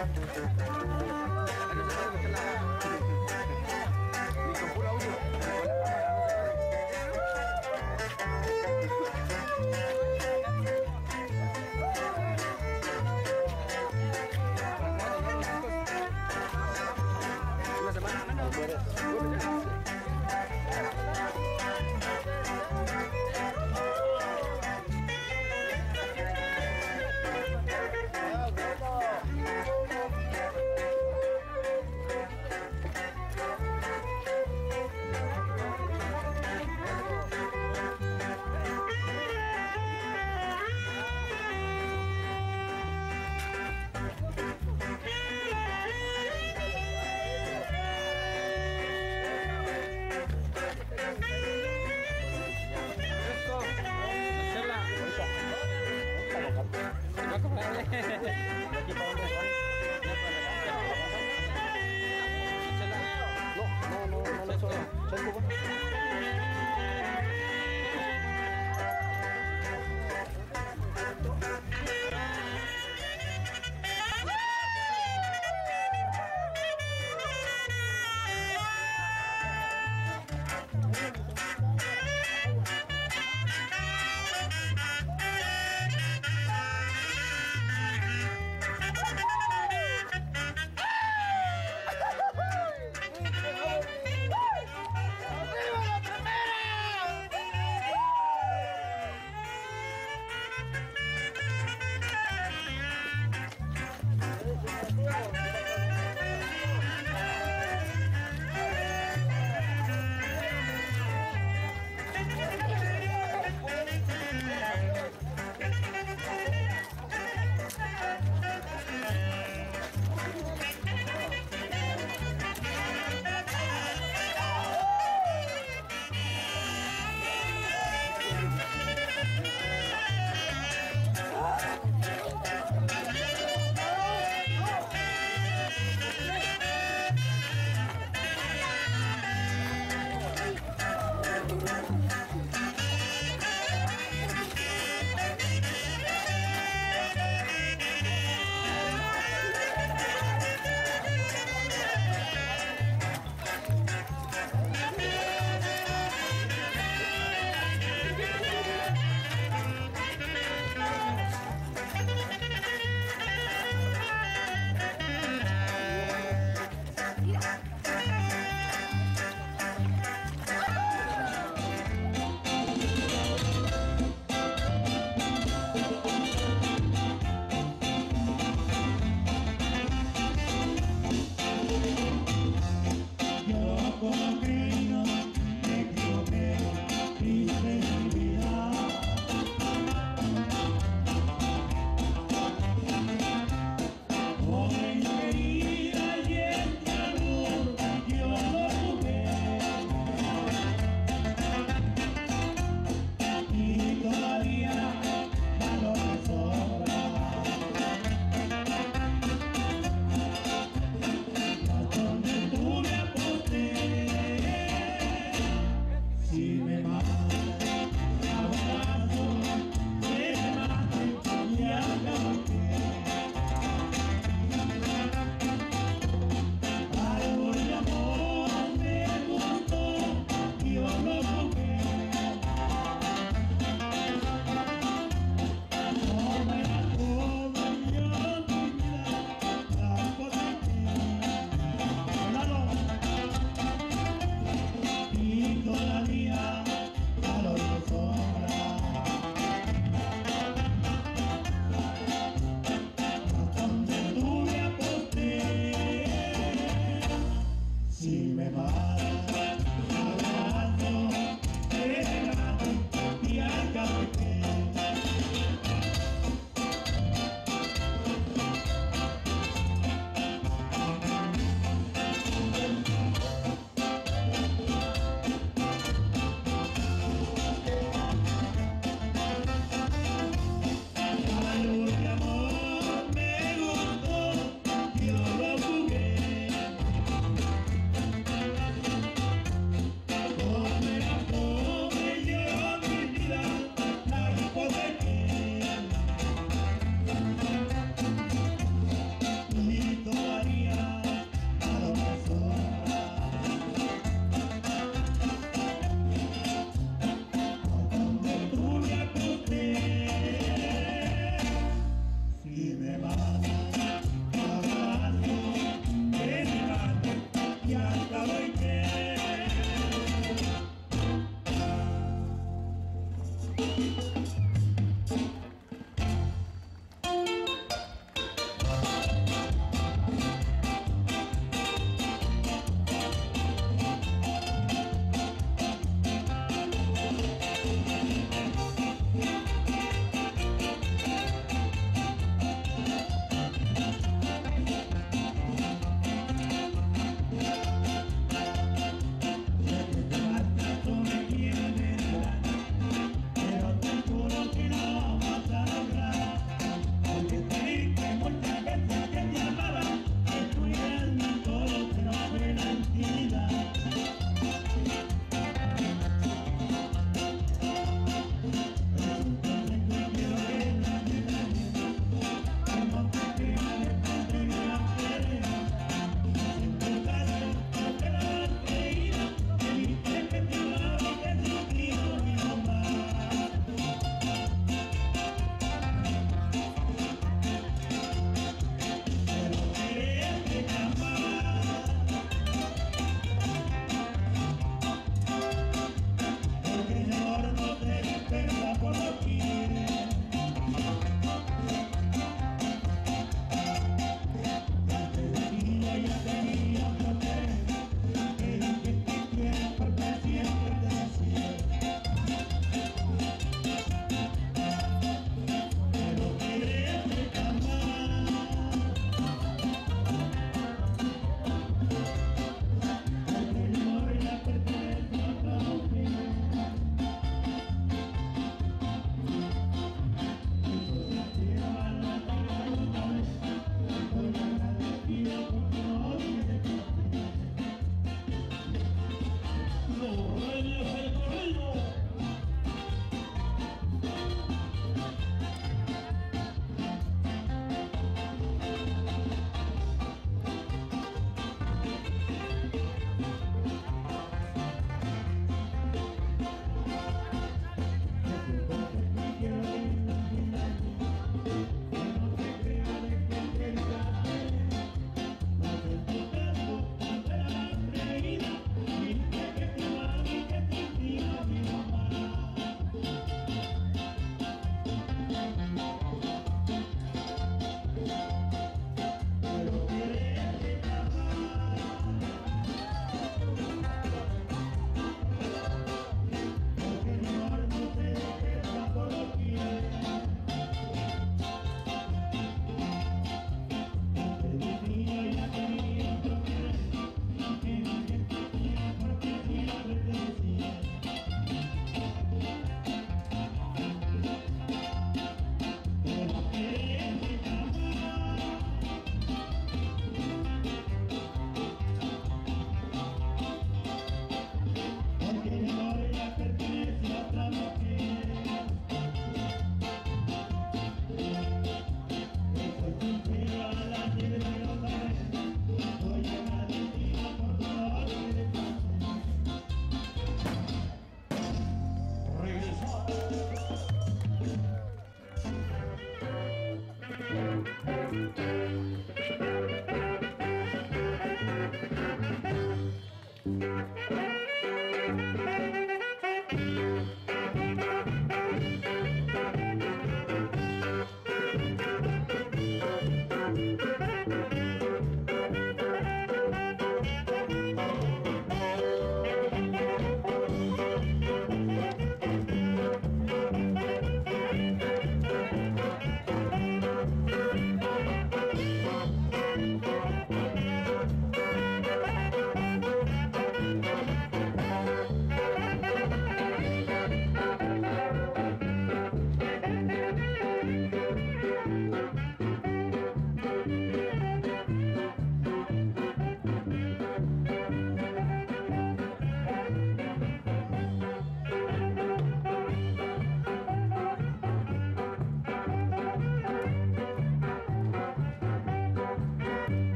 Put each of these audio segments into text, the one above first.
Thank you.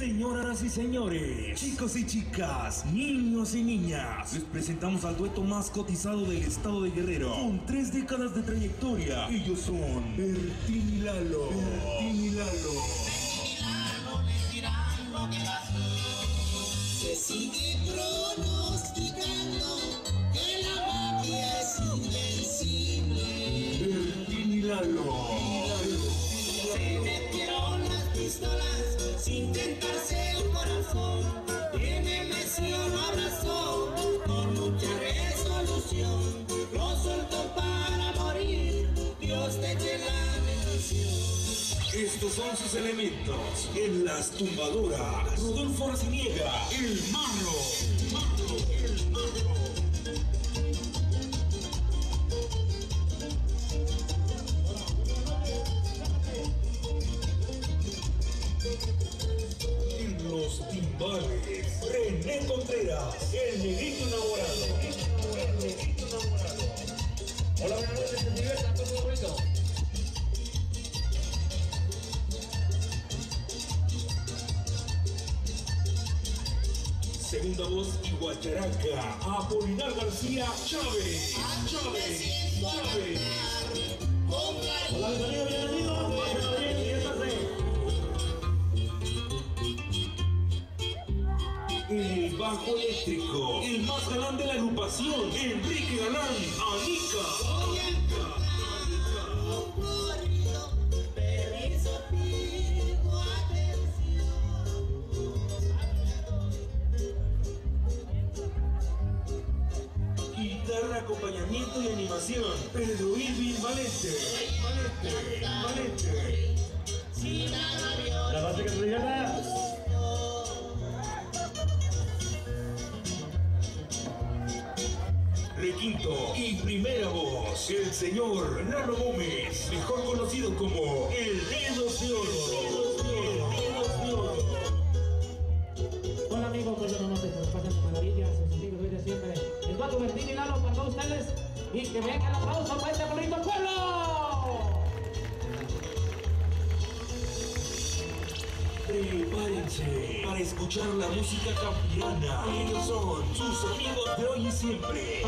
Señoras y señores, chicos y chicas, niños y niñas, les presentamos al dueto más cotizado del estado de Guerrero, con tres décadas de trayectoria. Ellos son Bertín y Lalo. Estos son sus elementos en las tumbadoras. Rodolfo Arciniega. El marro, voz y guacharaca, Apolinar García Chávez. Chávez. Chávez. Hola, cariño. bienvenidos, bienvenidos, pásenla bien, diviértanse. El bajo eléctrico, el más galán de la agrupación, Enrique Galán, Pedro Irving Valente. Valente, Valente. La base divierta. Requinto y primera voz, el señor Nano Gómez, mejor conocido como escuchar la música campeona. Ellos son sus amigos de hoy y siempre.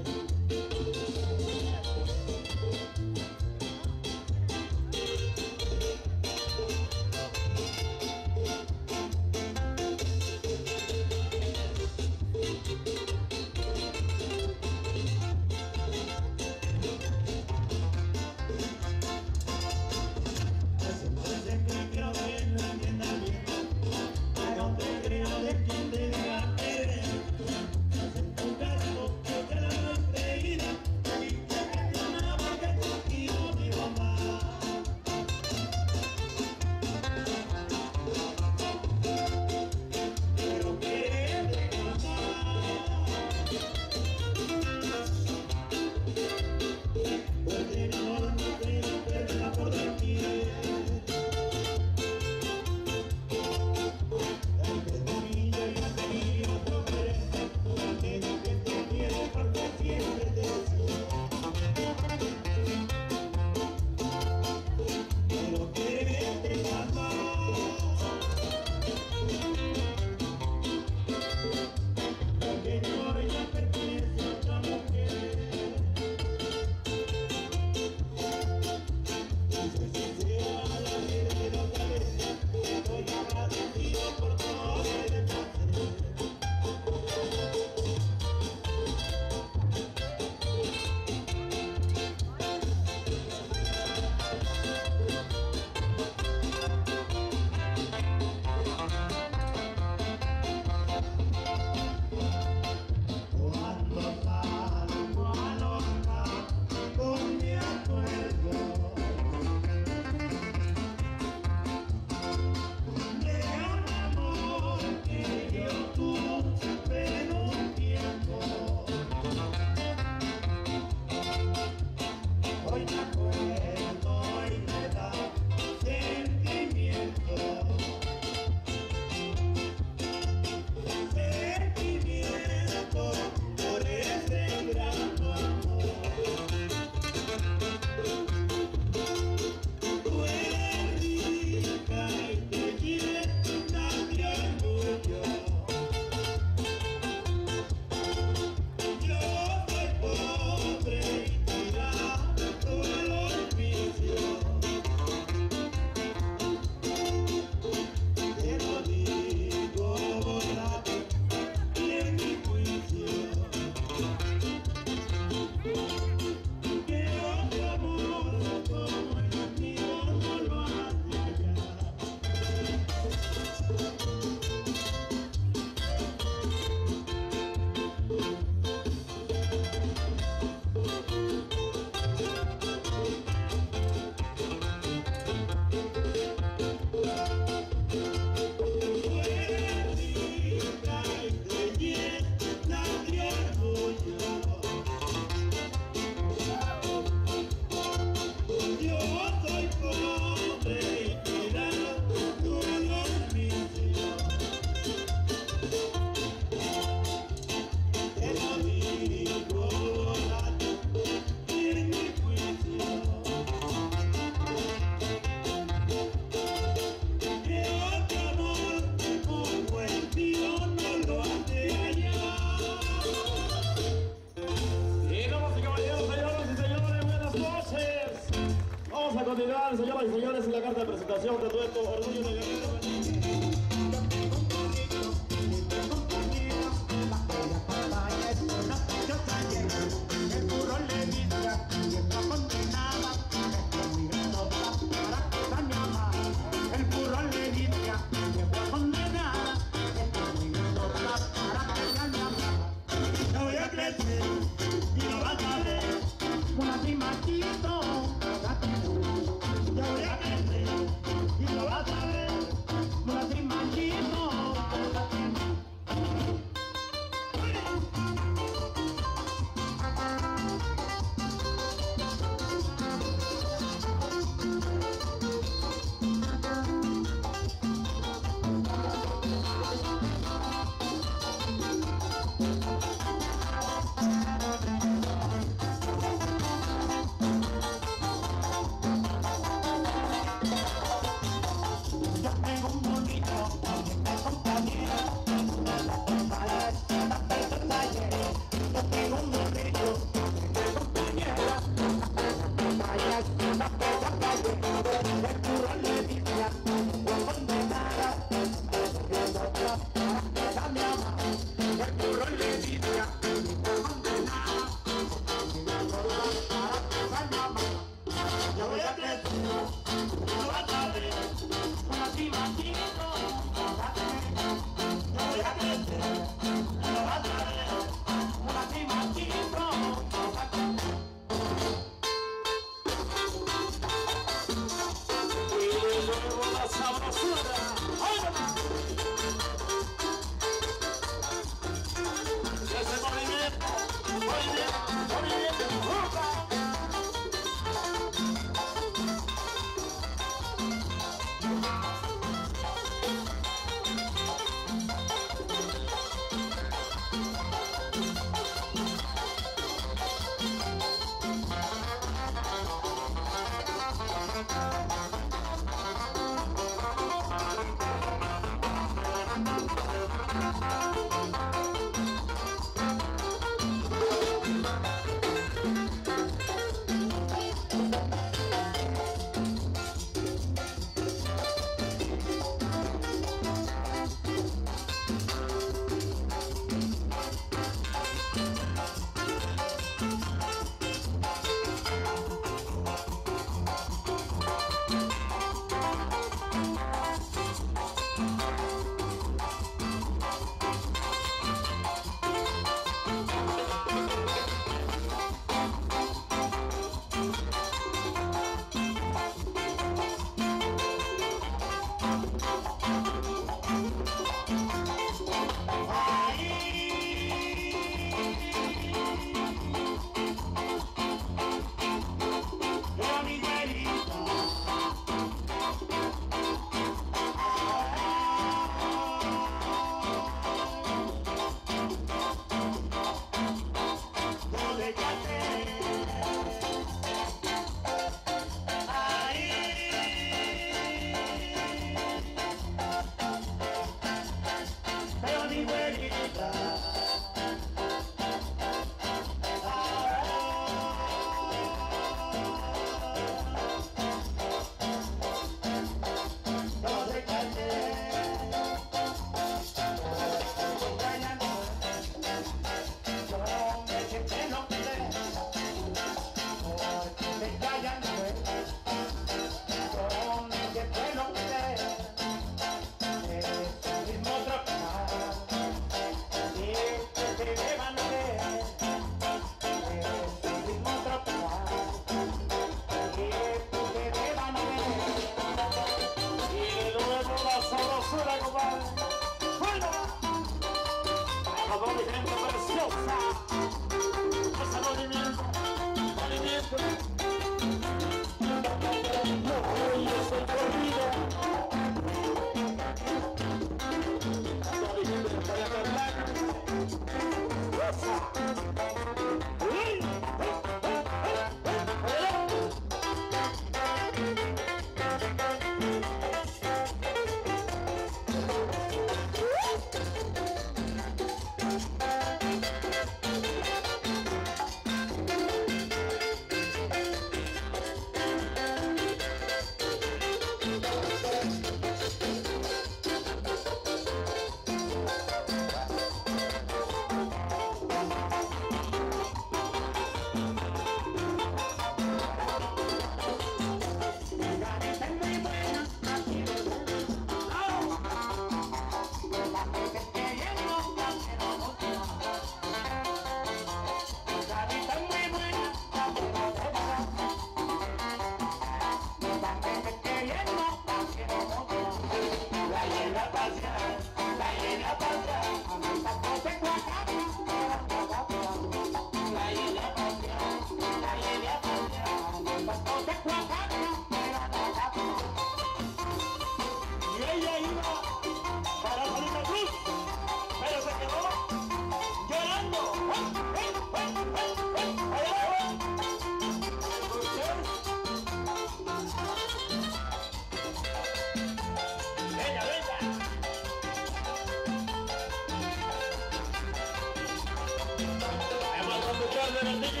Gracias.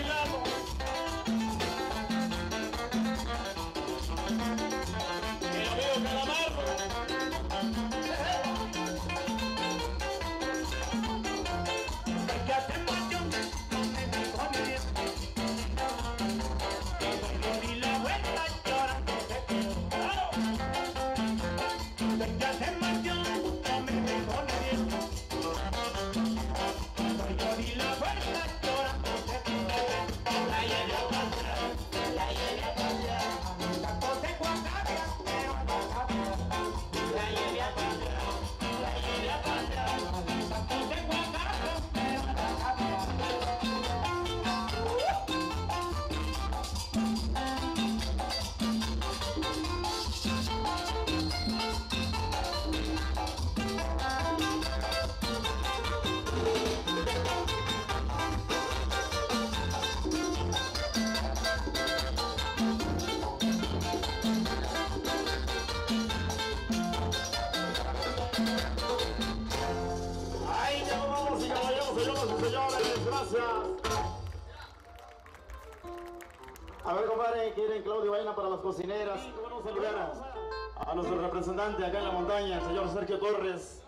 Ver, compadre, quieren Claudio Vaina para las cocineras. Vamos a nuestro representante acá en la montaña, el señor Sergio Torres.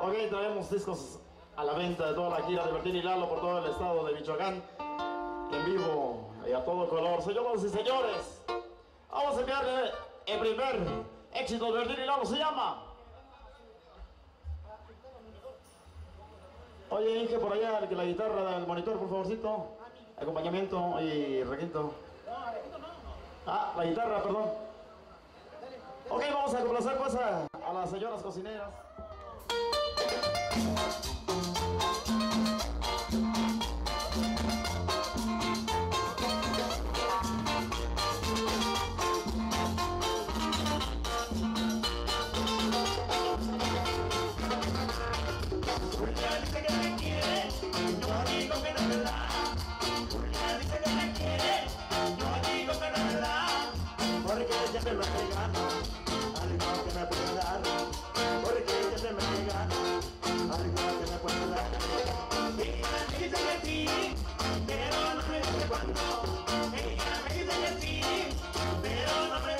Ok, traemos discos a la venta de toda la gira de Bertín y Lalo por todo el estado de Michoacán. En vivo y a todo color. Señoras y señores, vamos a enviarle el primer éxito de Bertín y Lalo. Se llama... Oye, Inge, por allá, el que la guitarra del monitor, por favorcito. Acompañamiento y requinto. Ah, la guitarra, perdón. Ok, vamos a complacer pues a las señoras cocineras. Siempre me regala algo que me puede dar. Porque siempre me regala algo que me puede dar. Ella me dice que sí, pero no me dice cuándo. Ella me dice que sí, pero no me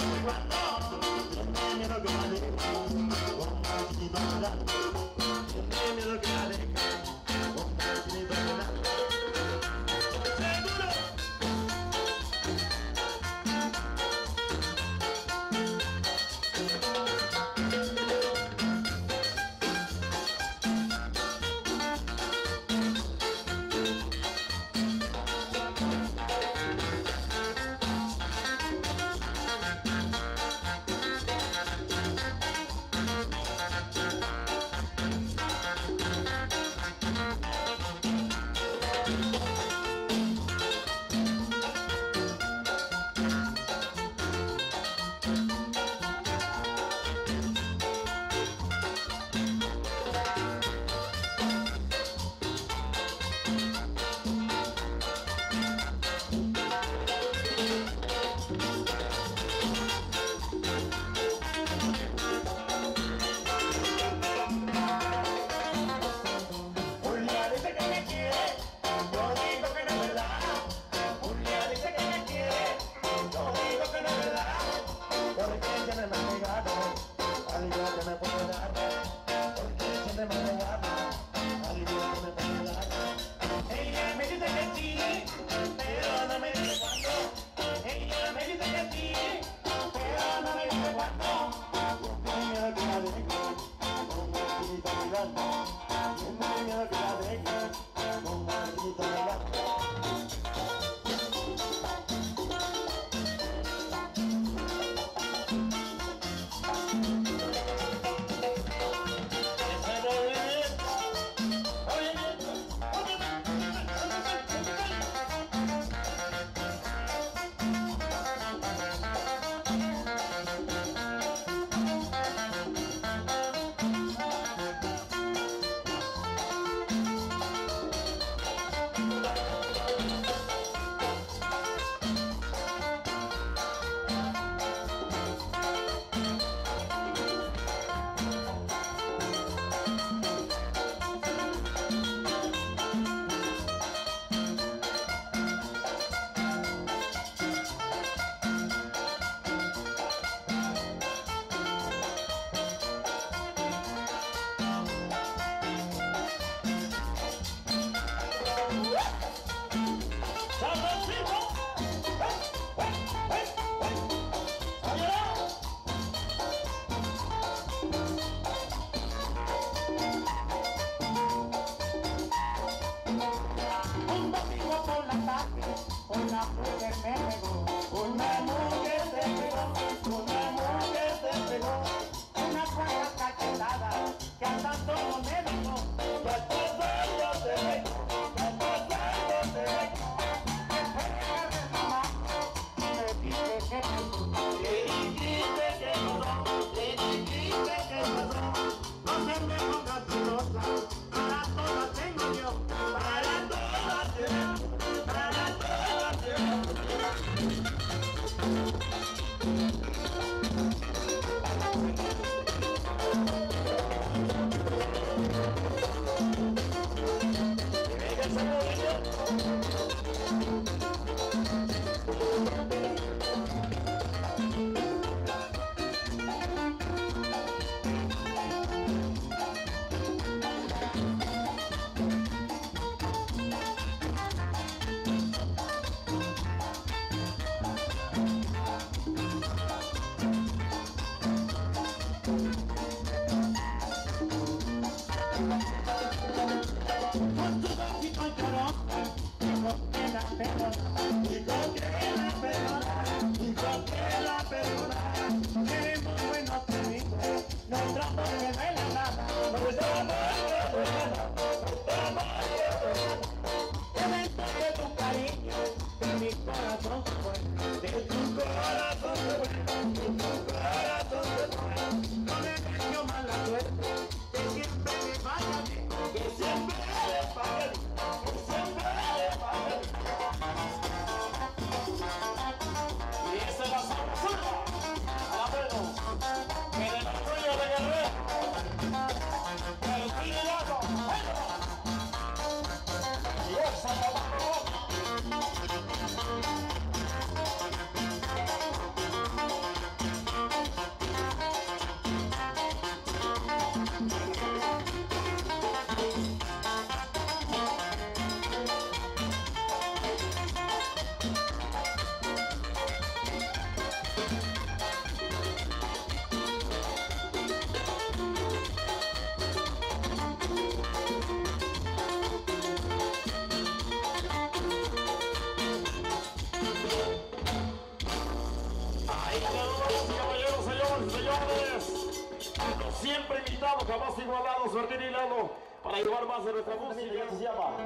igualados, jamás igualados, Martín y Lalo, para llevar más de nuestra música. se llama?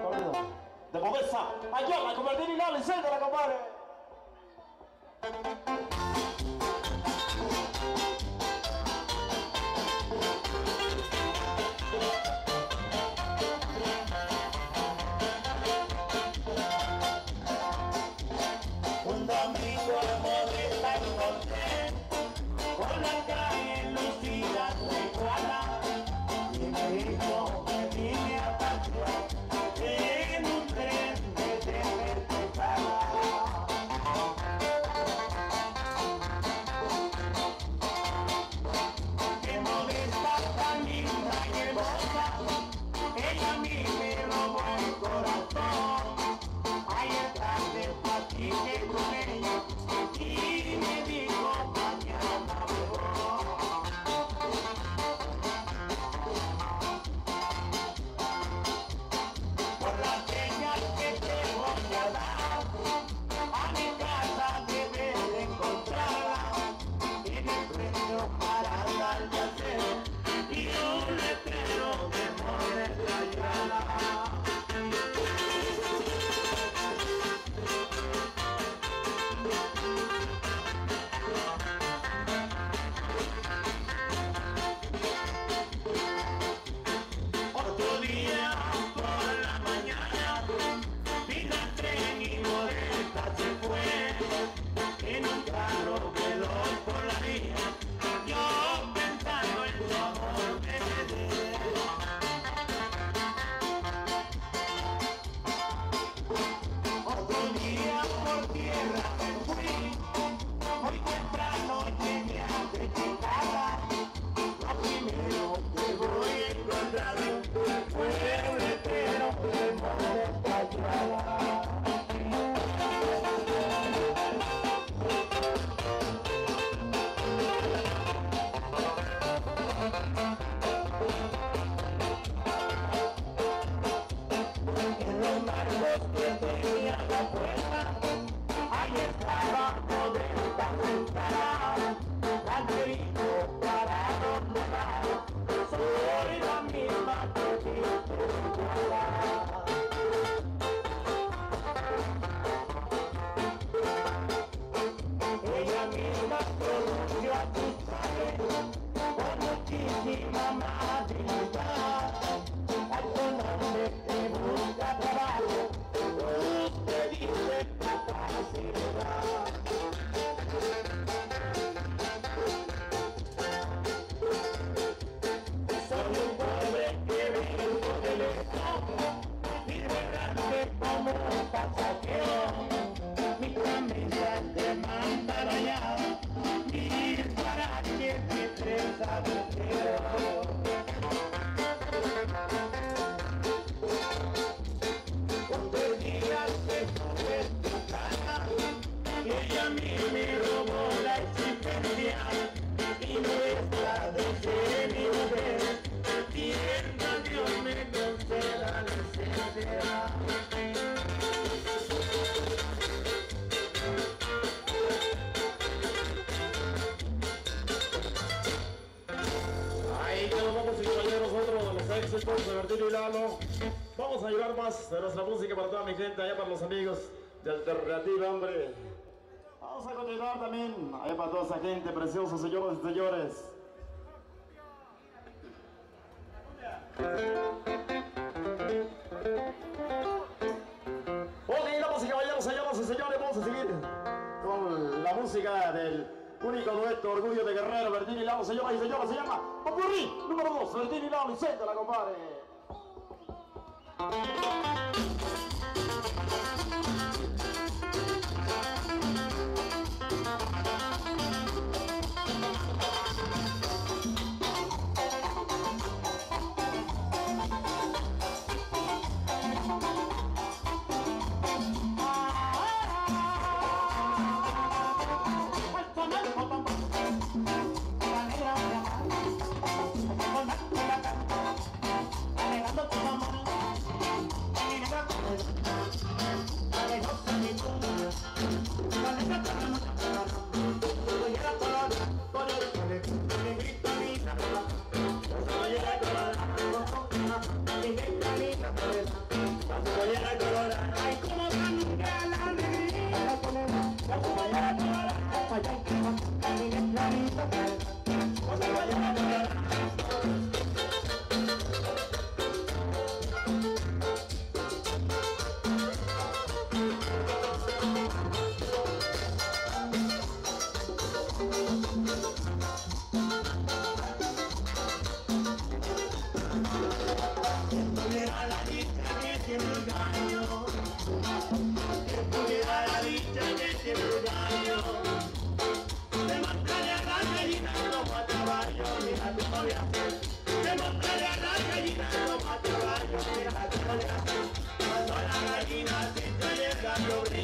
De pobreza. Ayala, con Martín y Lalo, enciéndela, compadre. Chino y Lalo. Vamos a ayudar más de nuestra música para toda mi gente, allá para los amigos de Alternativa, hombre. Vamos a continuar también, allá para toda esa gente preciosa, señoras y señores. Ok, damas y caballeros, señoras y señores, vamos a seguir con la música del único dueto, orgullo de guerrero, Bertini Lalo, señoras y señores, se llama Popurrí, número 2, Bertini Lalo y Zeta, la compadre. Música Pablo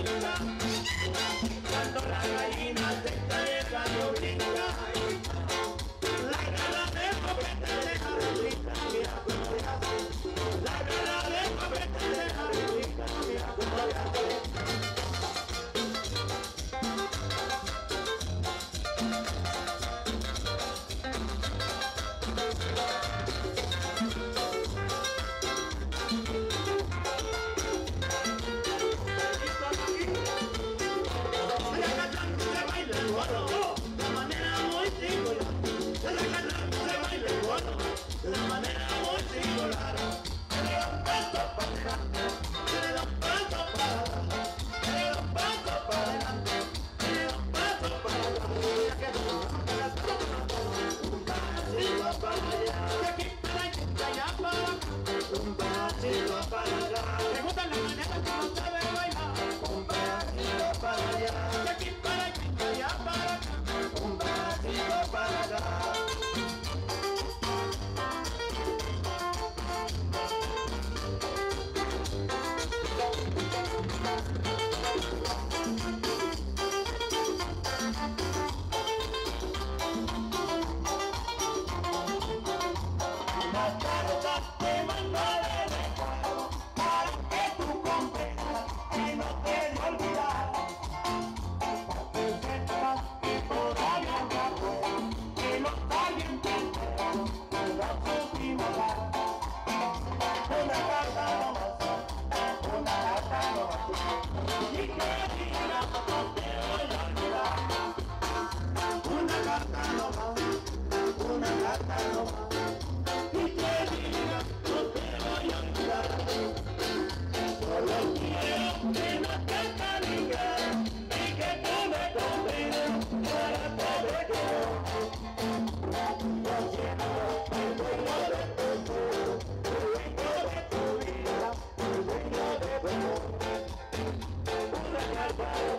Thank you.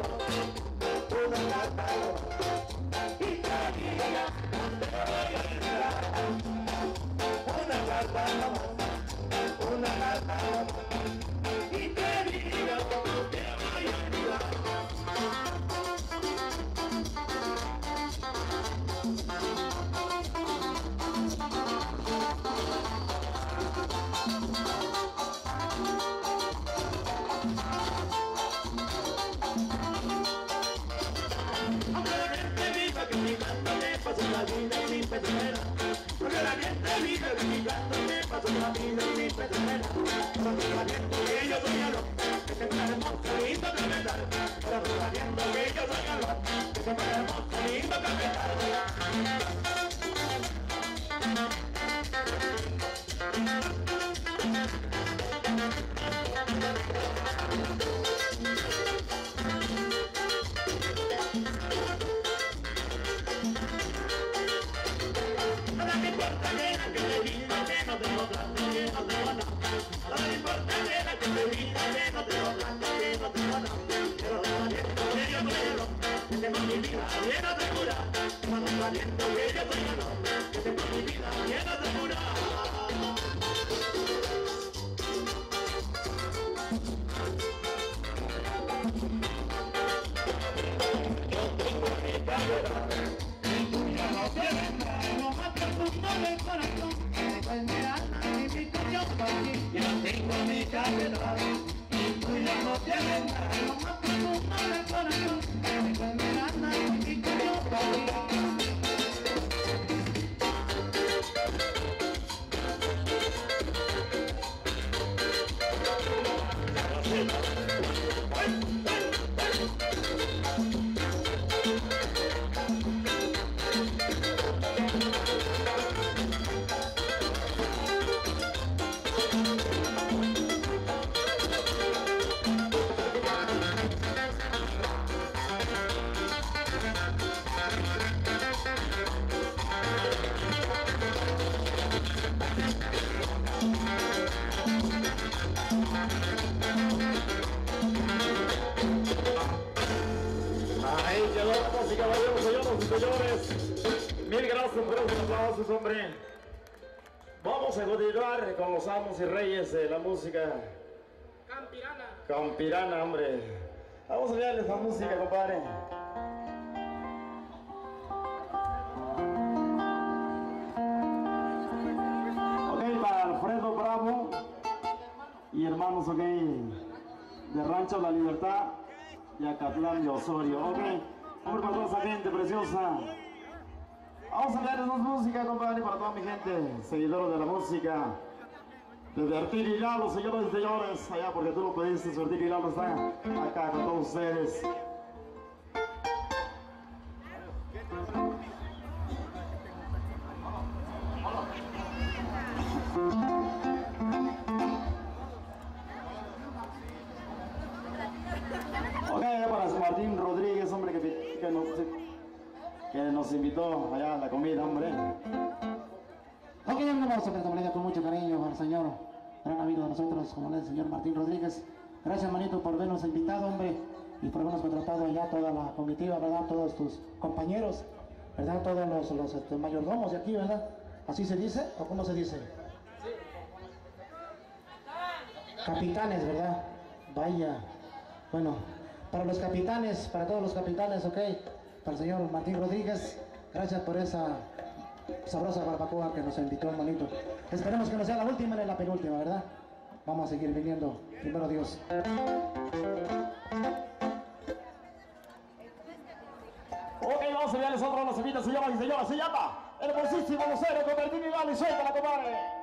Música, caballeros, señoras y señores. Mil gracias por esos aplausos, hombre. Vamos a continuar con los amos y reyes de la música Campirana. campirana, hombre. Vamos a enviarles la música, compadre. Ok, para Alfredo Bravo y hermanos, ok, de Rancho La Libertad y Acatlán de Osorio, ok. Esa gente preciosa. Vamos a más música, compadre, para toda mi gente, seguidores de la música. Desde Lalo, señoras y señores, allá porque tú lo pediste, su está acá con todos ustedes. Que nos invitó allá a la comida, hombre. Ok, ya vamos a cantar con mucho cariño al señor, gran amigo de nosotros, como el señor Martín Rodríguez. Gracias, manito, por vernos invitado, hombre, y por habernos contratado allá toda la comitiva, ¿verdad? Todos tus compañeros, ¿verdad? Todos los, los este, mayordomos de aquí, ¿verdad? ¿Así se dice o cómo se dice? Capitanes, ¿verdad? Vaya. Bueno, para los capitanes, para todos los capitanes, ok. Para el señor Martín Rodríguez, gracias por esa sabrosa barbacoa que nos invitó hermanito. Esperemos que no sea la última ni la penúltima, ¿verdad? Vamos a seguir viniendo. Primero Dios. Ok, vamos a enviarles otro, nos invita, señoras y señores, se llama Hermosísimo Lucero con Martín y Lalo y suelta la compadre.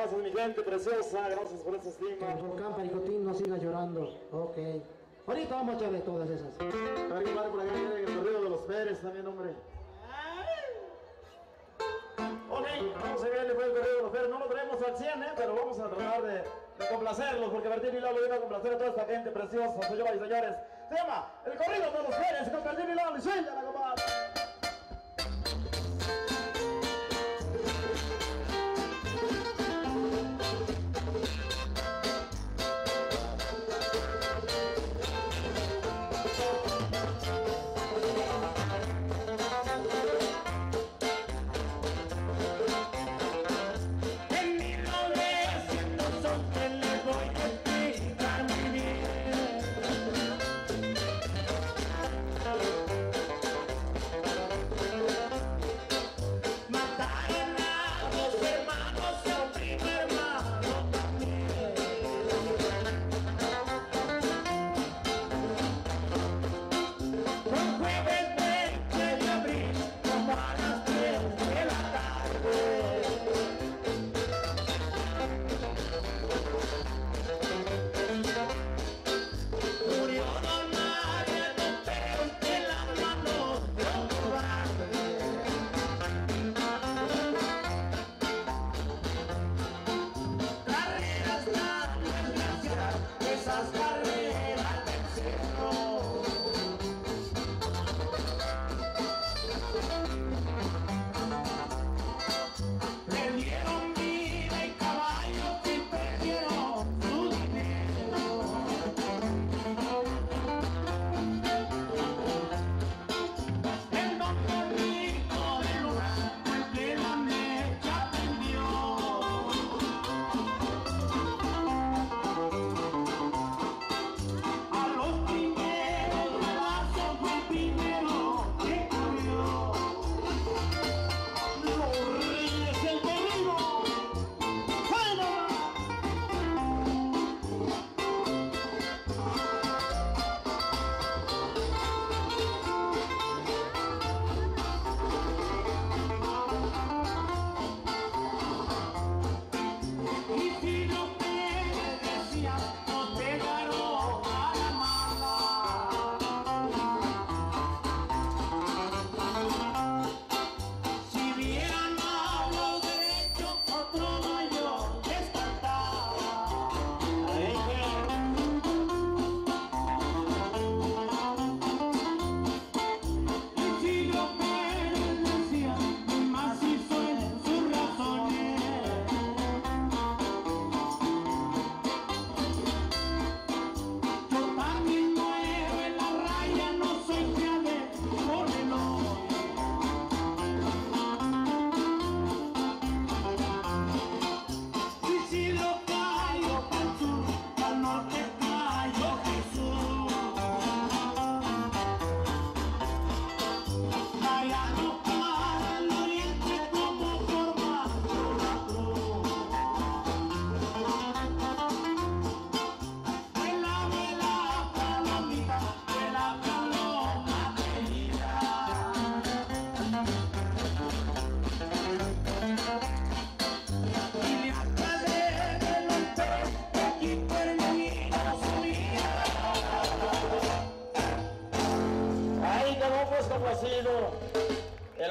Gracias, mi gente preciosa. Gracias por esa Que estima. el volcán no siga llorando. Ok. Ahorita vamos a echarle todas esas. A ver, compadre, por acá viene el corrido de los Pérez también, hombre. Ok, vamos a ver el corrido de los Pérez. No lo tenemos al 100, ¿eh? pero vamos a tratar de, de complacerlos, porque Martín y Lalo viene a complacer a toda esta gente preciosa, señoras y señores. Se llama El corrido de los Pérez con Martín y Lalo. Y suéltala, compadre.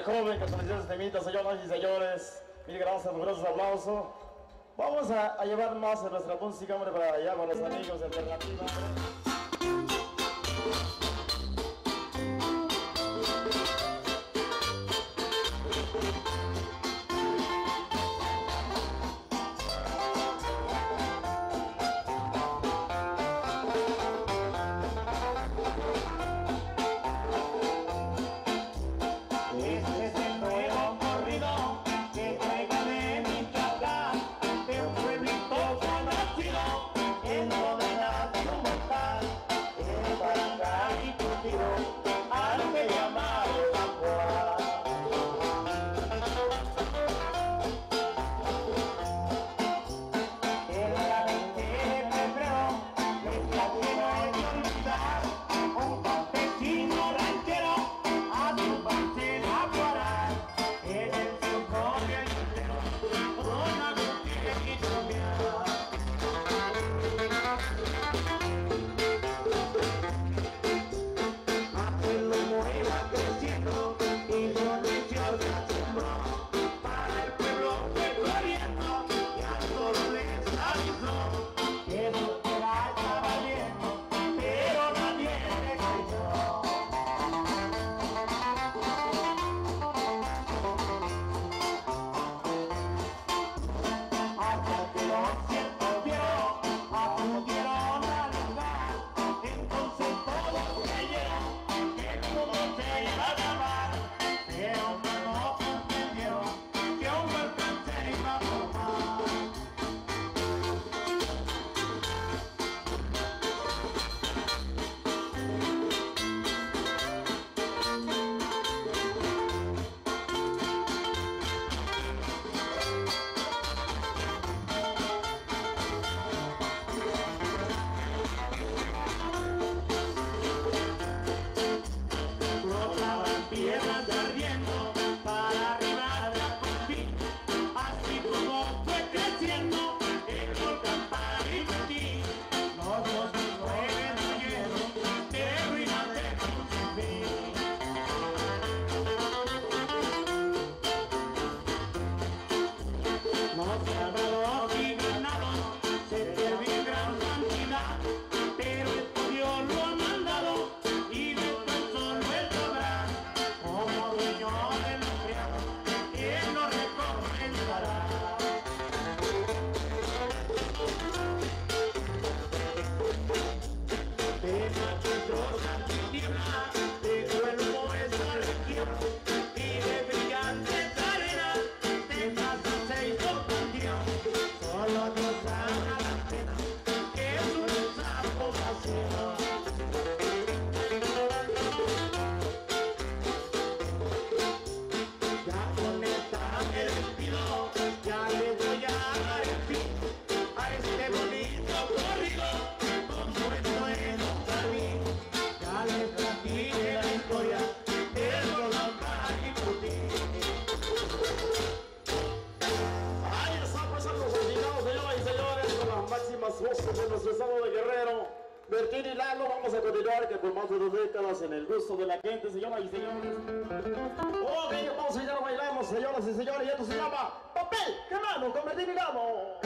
Joven que solicitó este temita, señoras y señores. Mil gracias, un gracias aplauso. Vamos a, a llevar más en nuestra música, hombre, para allá con los amigos de Alternativa. las voces de nuestro estado de Guerrero, Bertín y Lalo, vamos a continuar que por más de dos décadas en el gusto de la gente, señoras y señores. Ok, vamos a ir a bailar, señoras y señores, y esto se llama Papel Quemado con Bertín y Lalo.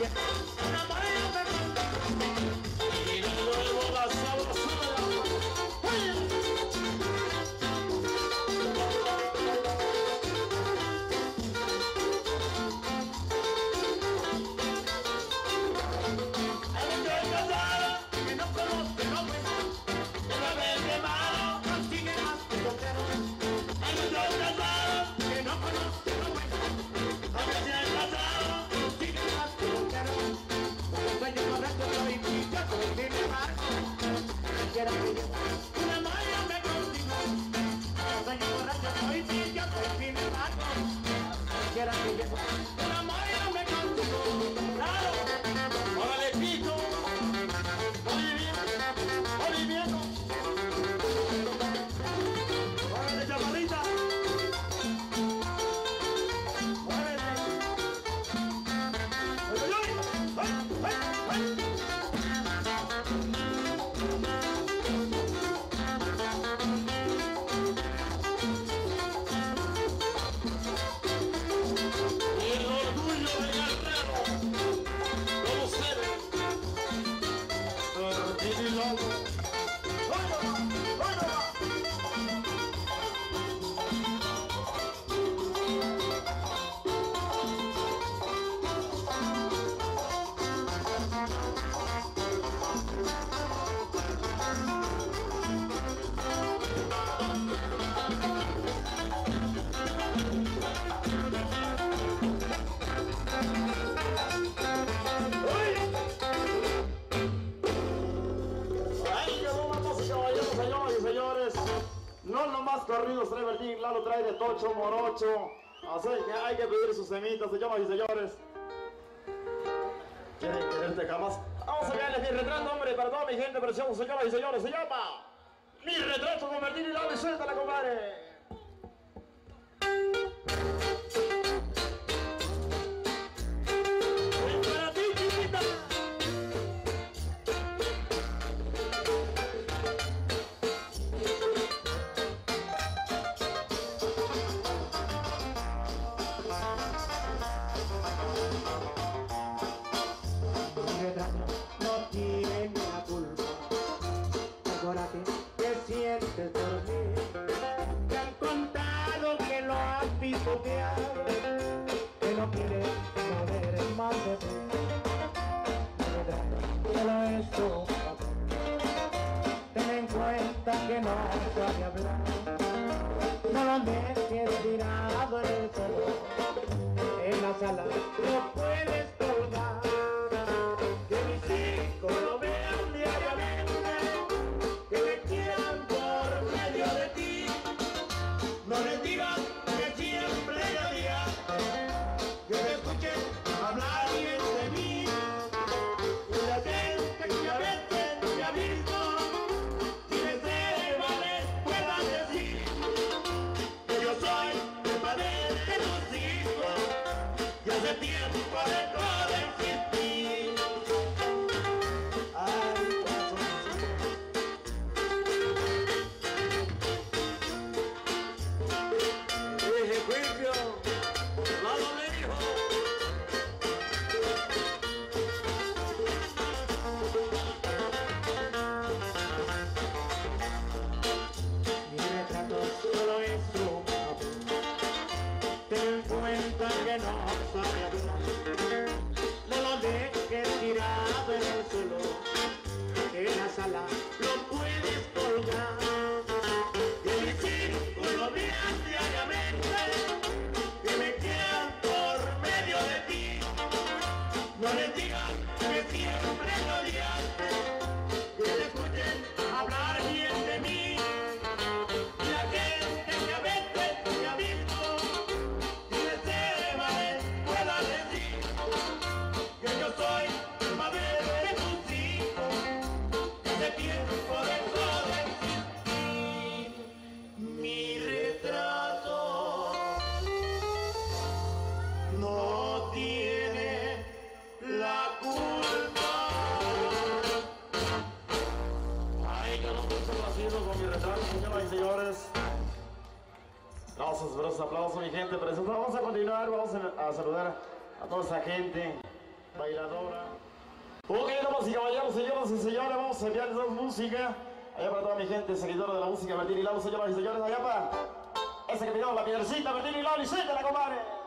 Yeah. más corridos trae Berlín, Lalo trae de Tocho, Morocho. Así que hay que pedir sus semitas, señoras y señores. ¿Quieren quererte jamás? Vamos a verles mi retrato, hombre, perdón mi gente, pero somos señoras y señores, se llama... Yeah. Oh. los aplausos, mi gente. Pero nosotros vamos a continuar, vamos a saludar a toda esa gente bailadora. Ok, damas y caballeros, señoras y señores, vamos a enviarles música. Allá para toda mi gente, seguidora de la música, Bertín y Lalo, señoras y señores, allá para ese que miró la piedrecita, Bertín y Lalo, y la compadre.